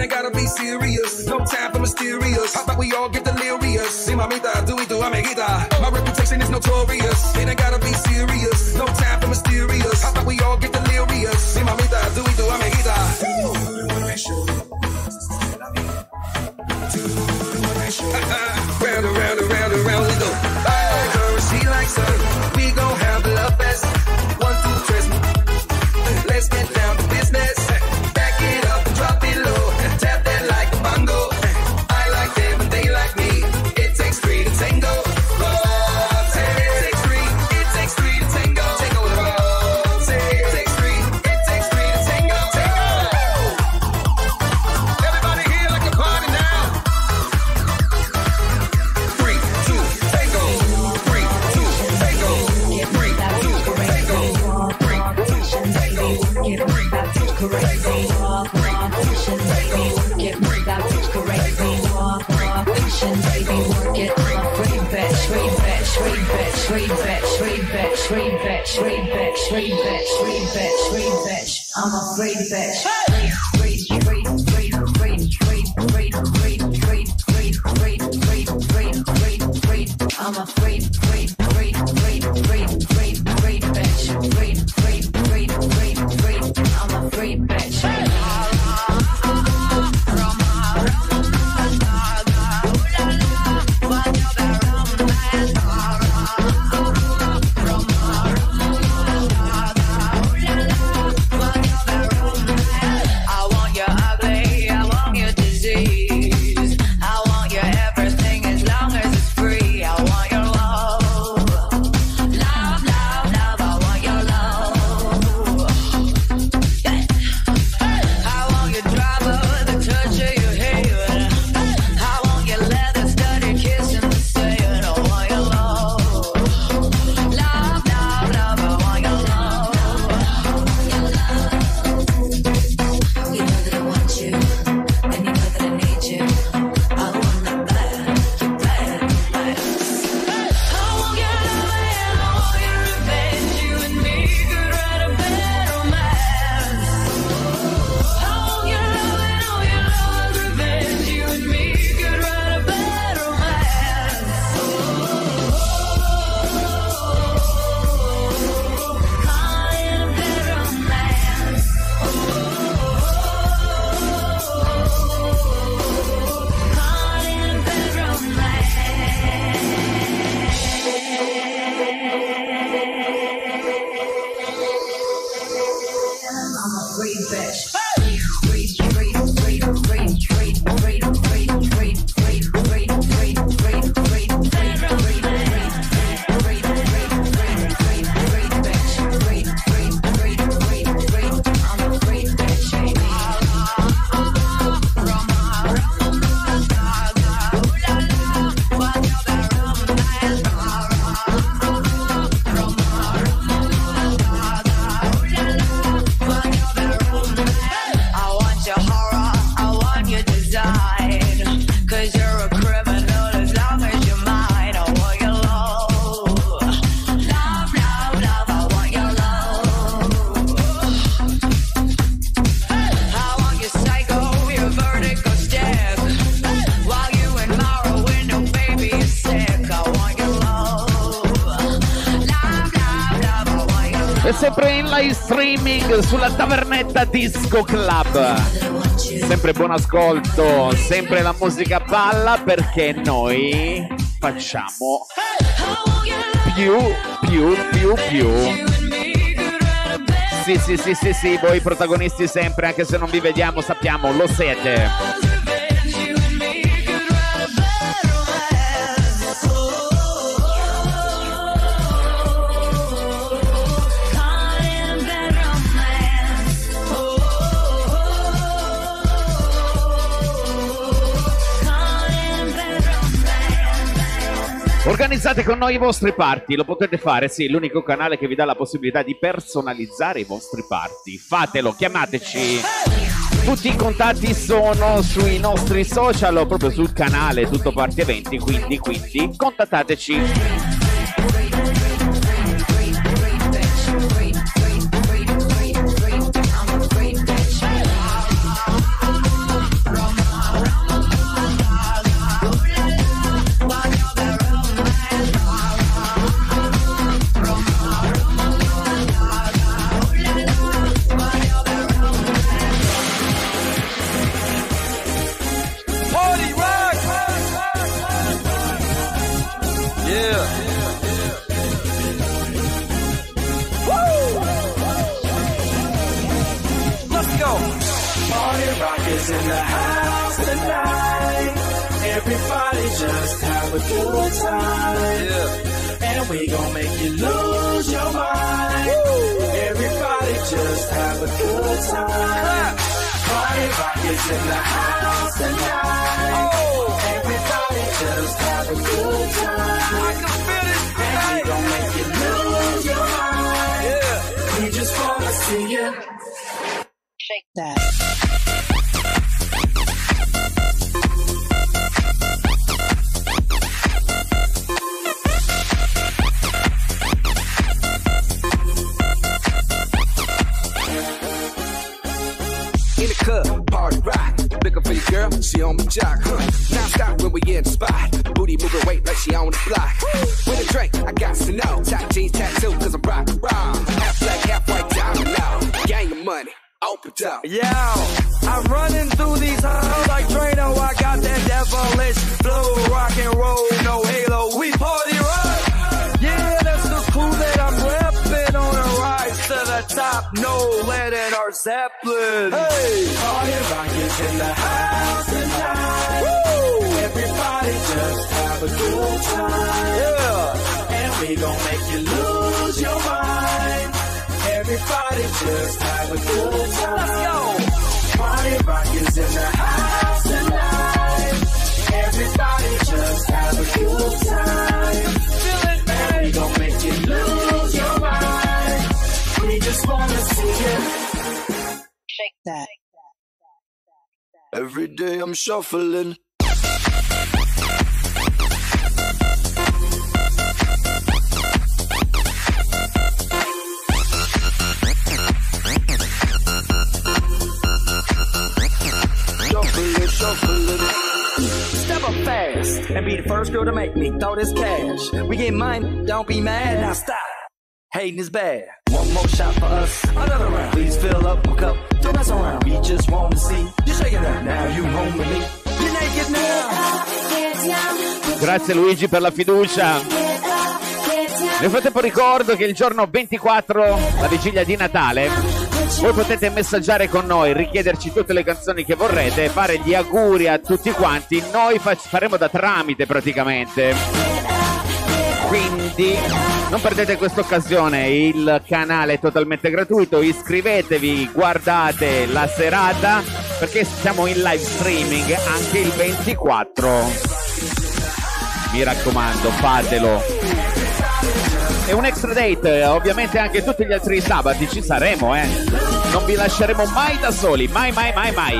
man, I gotta be serious. No time for mysterious. How about we all get delirious? See, mamita, do we do amiguita? My reputation is notorious. Man, I gotta be serious. sulla tavernetta Disco Club. Sempre buon ascolto, sempre la musica palla perché noi facciamo più, più, più, più. Sì, sì, sì, sì, sì, voi protagonisti sempre, anche se non vi vediamo, sappiamo, lo siete. Organizzate con noi i vostri party, lo potete fare, sì, l'unico canale che vi dà la possibilità di personalizzare i vostri party. Fatelo, chiamateci. Tutti i contatti sono sui nostri social, proprio sul canale Tutto Party Eventi, quindi, quindi contattateci. Is in the house tonight. Everybody just have a good time. Let's go. Party rock is in the house tonight. Everybody just have a good time. Feel it, man. And we gon' make you lose your mind. We just wanna see you. Shake that. Every day I'm shuffling. Shuffling, and be the first girl to make me throw this cash. We get mine, don't be mad, now stop. Hating is bad. One more shot for us, another round. Please fill up my cup, don't mess around. We just want to see you shaking up. Now you home with me. You're naked now. Grazie Luigi per la fiducia. Nel frattempo ricordo che il giorno 24, la vigilia di Natale, voi potete messaggiare con noi, richiederci tutte le canzoni che vorrete, fare gli auguri a tutti quanti. Noi fa- faremo da tramite praticamente. Quindi non perdete questa occasione, il canale è totalmente gratuito, iscrivetevi, guardate la serata perché siamo in live streaming anche il 24. Mi raccomando, fatelo. E un extra date, eh, ovviamente anche tutti gli altri sabati ci saremo, eh. Non vi lasceremo mai da soli, mai, mai, mai, mai.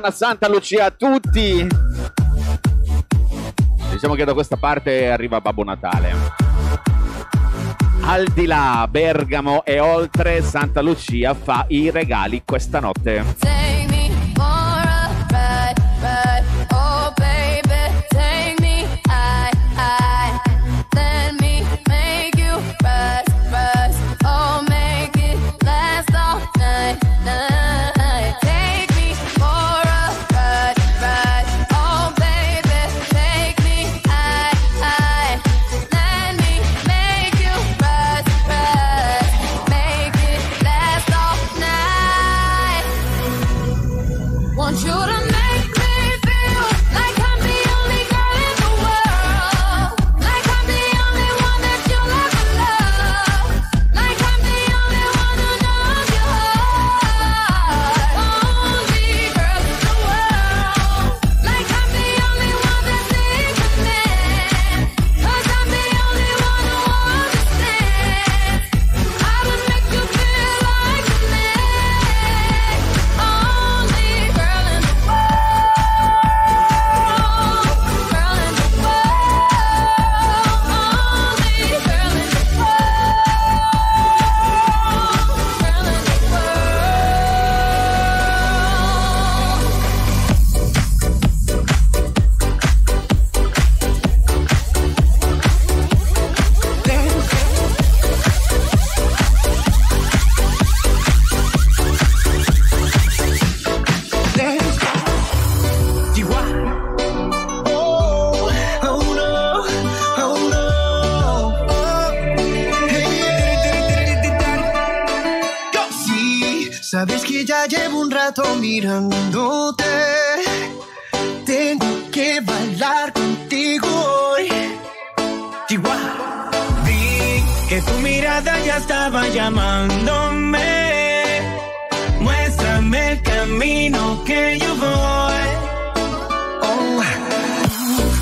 buona Santa Lucia a tutti. Diciamo che da questa parte arriva Babbo Natale. Al di là, Bergamo e oltre, Santa Lucia fa i regali questa notte. Take me mirándote. Tengo que bailar contigo hoy. Chihuahua. Vi que tu mirada ya estaba llamándome. Muéstrame el camino que yo voy. Oh.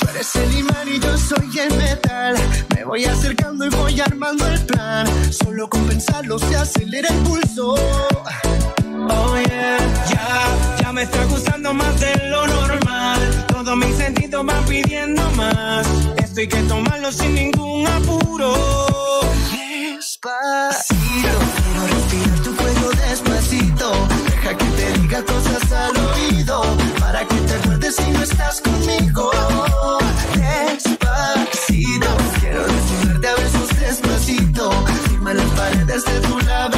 Tú eres el imán y yo soy el metal. Me voy acercando y voy armando el plan. Solo con pensarlo se acelera el pulso. Oh yeah, ya, ya me está gustando más de lo normal. Todos mis sentidos van pidiendo más. Esto hay que tomarlo sin ningún apuro. Despacito, quiero respirar tu cuello despacito. Deja que te diga cosas al oído. Para que te acuerdes si no estás conmigo. Despacito, quiero desnudarte a besos despacito. Firma las paredes de tu labio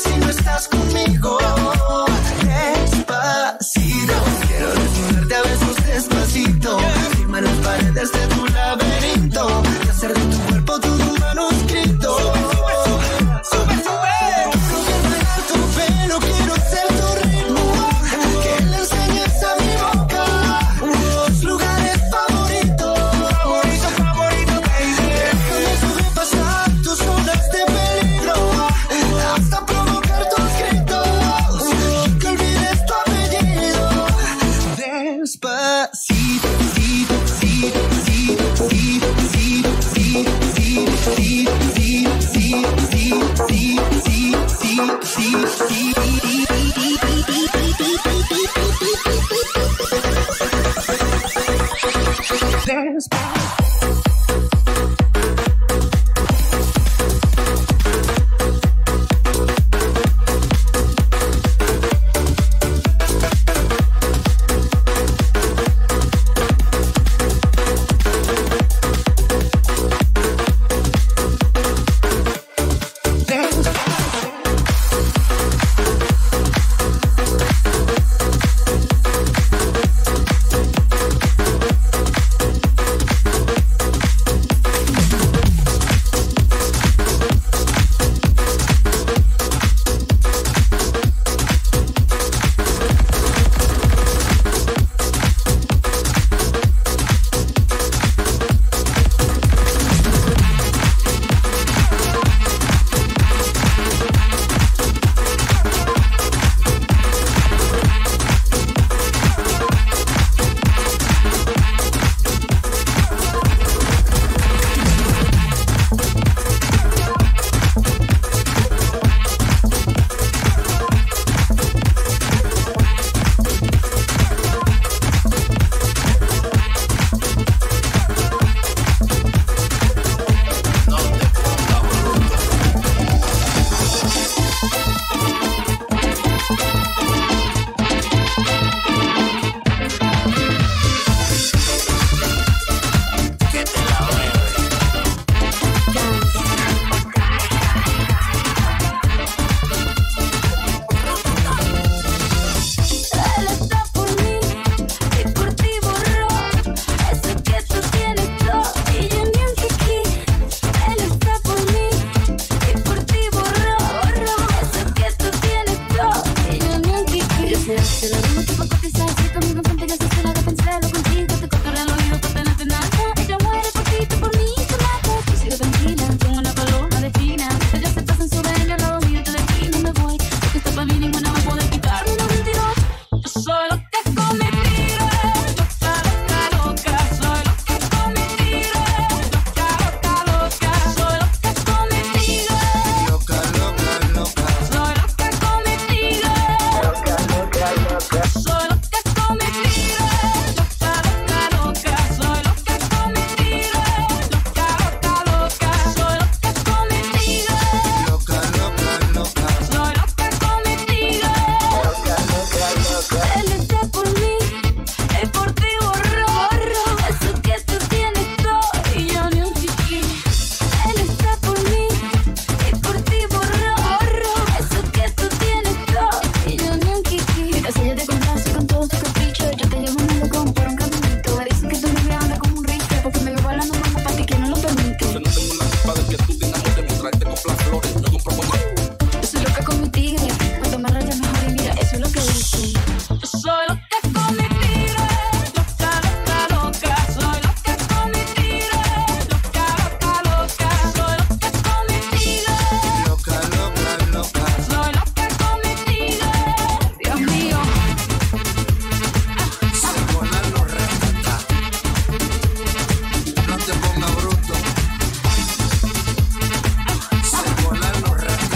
si no estás dance.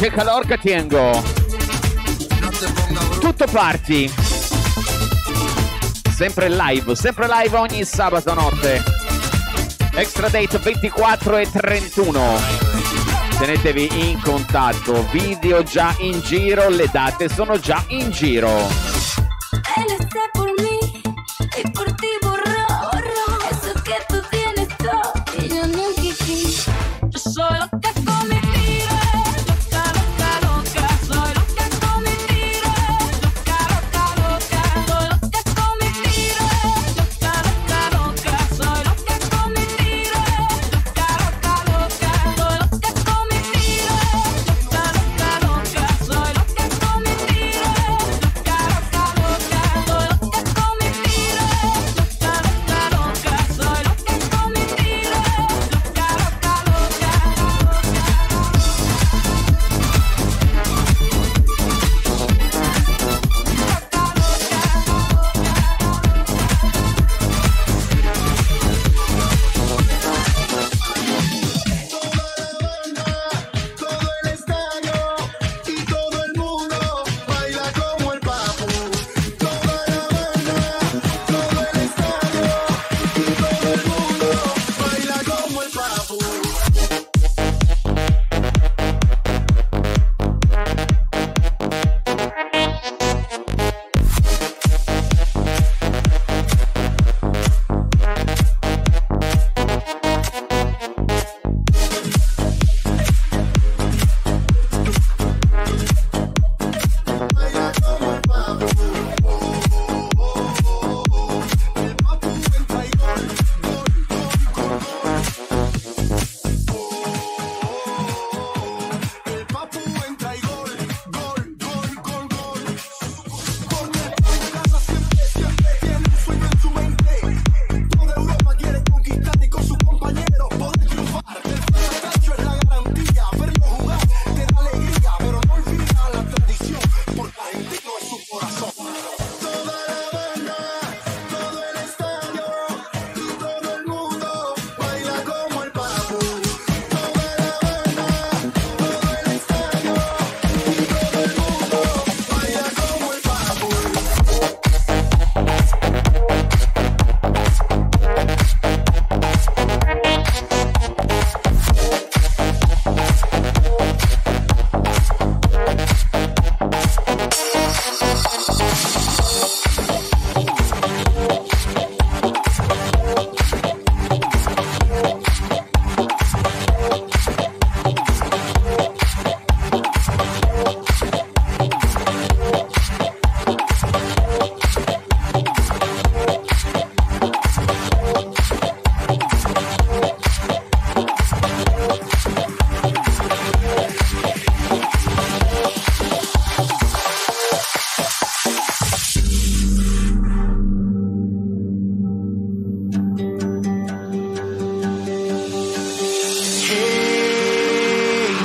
che calor che tengo. Tutto parti Sempre live, sempre live ogni sabato notte. Extra date 24 e 31. Tenetevi in contatto, video già in giro, le date sono già in giro.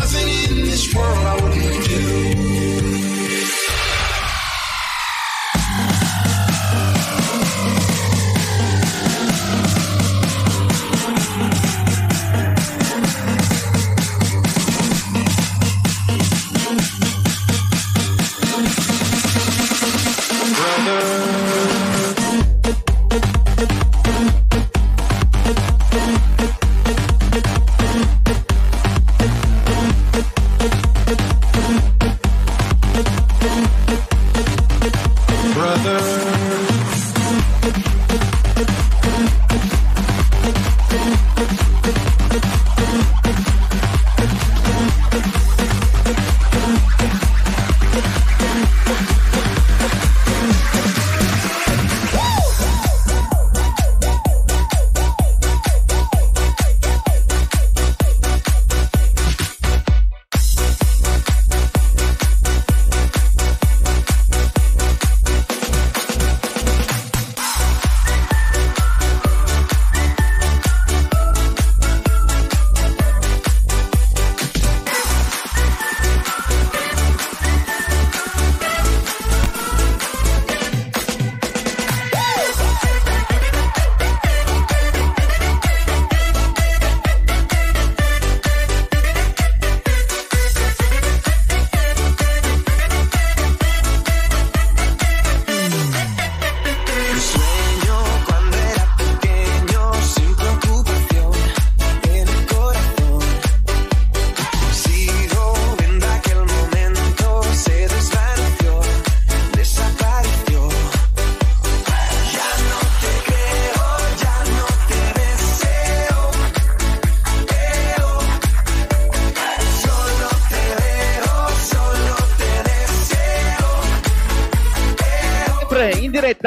Nothing in this world I wouldn't do.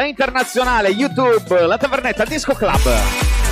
Internazionale YouTube, la tavernetta Disco Club.